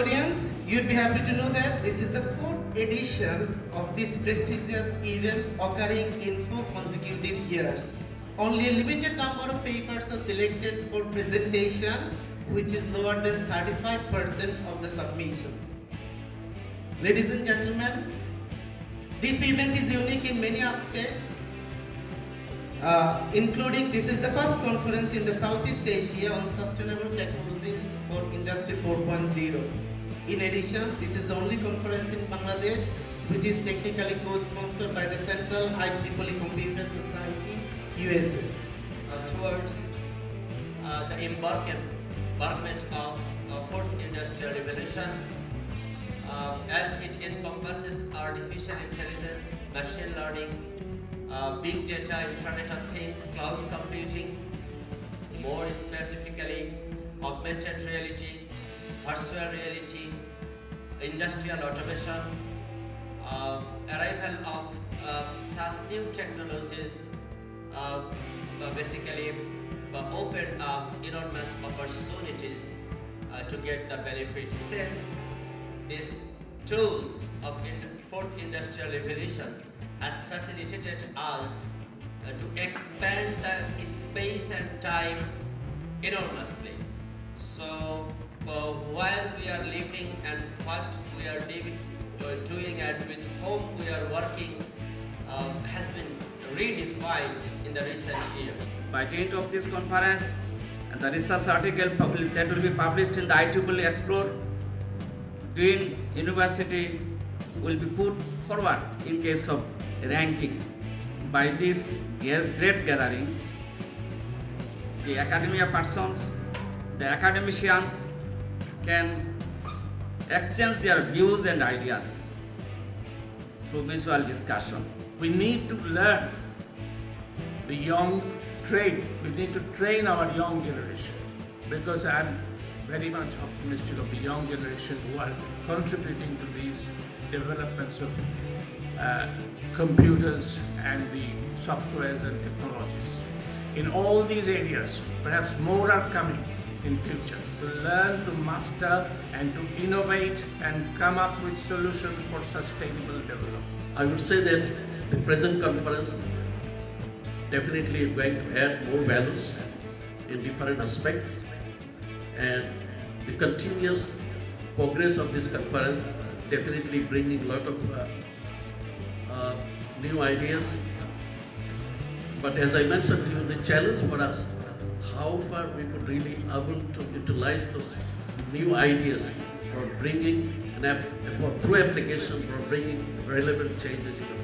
Audience, you'd be happy to know that this is the fourth edition of this prestigious event occurring in four consecutive years. Only a limited number of papers are selected for presentation, which is lower than 35% of the submissions. Ladies and gentlemen, this event is unique in many aspects, uh, including this is the first conference in the Southeast Asia on sustainable technologies for Industry 4.0. In addition, this is the only conference in Bangladesh which is technically co-sponsored by the Central IEEE Computer Society, USA. uh, towards uh, the embarkment of uh, fourth industrial revolution uh, as it encompasses artificial intelligence, machine learning, uh, big data, internet of things, cloud computing, more specifically augmented reality, virtual reality, industrial automation, uh, arrival of uh, such new technologies uh, uh, basically uh, opened up enormous opportunities uh, to get the benefits since these tools of in- fourth industrial revolutions has facilitated us to expand the space and time enormously. So uh, while we are living and what we are doing, uh, and with whom we are working um, has been redefined in the recent years. By date of this conference, the research article that will be published in the IEEE Xplore Green University will be put forward in case of ranking. By this great gathering, the academia persons, the academicians can exchange their views and ideas through visual discussion. We need to learn the young trade. We need to train our young generation because I'm very much optimistic of the young generation who are contributing to these developments of uh, computers and the softwares and technologies. In all these areas, perhaps more are coming in future to learn, to master and to innovate and come up with solutions for sustainable development. I would say that the present conference definitely is going to add more values in different aspects and the continuous progress of this conference definitely bringing a lot of uh, uh, new ideas. But as I mentioned to you, the challenge for us, how far we could really able to utilize those new ideas for bringing an app, for through application for bringing relevant changes in the